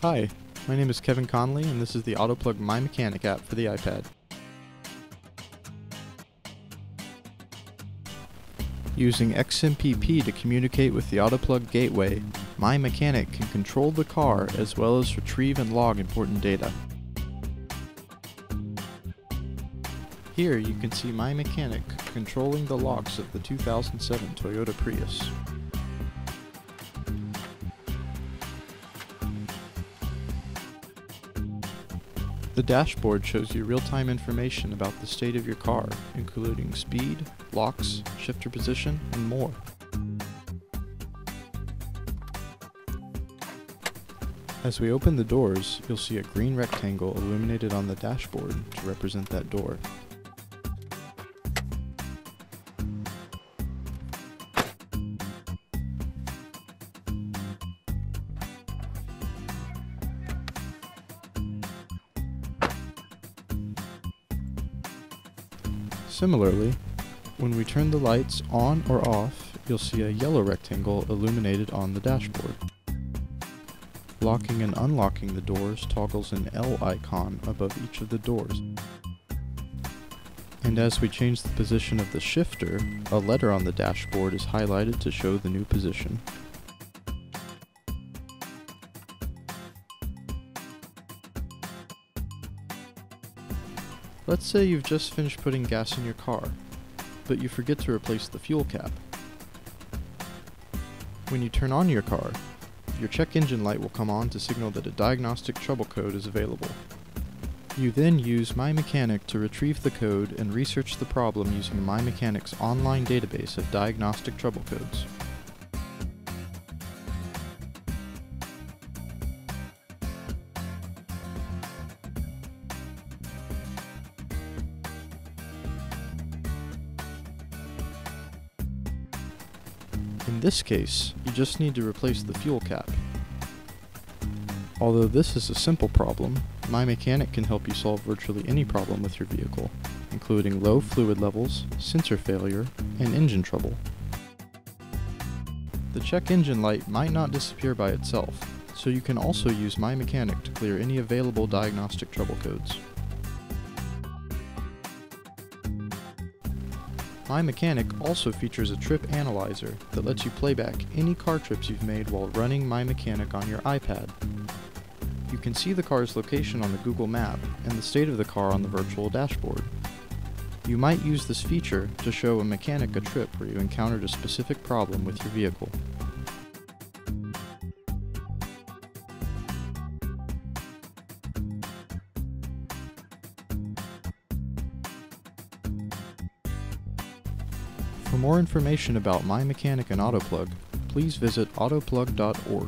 Hi, my name is Kevin Conley and this is the Autoplug My Mechanic app for the iPad. Using XMPP to communicate with the Autoplug gateway, My Mechanic can control the car as well as retrieve and log important data. Here you can see My Mechanic controlling the locks of the 2007 Toyota Prius. The dashboard shows you real-time information about the state of your car, including speed, locks, shifter position, and more. As we open the doors, you'll see a green rectangle illuminated on the dashboard to represent that door. Similarly, when we turn the lights on or off, you'll see a yellow rectangle illuminated on the dashboard. Locking and unlocking the doors toggles an L icon above each of the doors. And as we change the position of the shifter, a letter on the dashboard is highlighted to show the new position. Let's say you've just finished putting gas in your car, but you forget to replace the fuel cap. When you turn on your car, your check engine light will come on to signal that a diagnostic trouble code is available. You then use My Mechanic to retrieve the code and research the problem using My Mechanic's online database of diagnostic trouble codes. In this case, you just need to replace the fuel cap. Although this is a simple problem, My Mechanic can help you solve virtually any problem with your vehicle, including low fluid levels, sensor failure, and engine trouble. The check engine light might not disappear by itself, so you can also use My Mechanic to clear any available diagnostic trouble codes. My Mechanic also features a trip analyzer that lets you playback any car trips you've made while running My Mechanic on your iPad. You can see the car's location on the Google map and the state of the car on the virtual dashboard. You might use this feature to show a mechanic a trip where you encountered a specific problem with your vehicle. For more information about My Mechanic and Autoplug, please visit autoplug.org.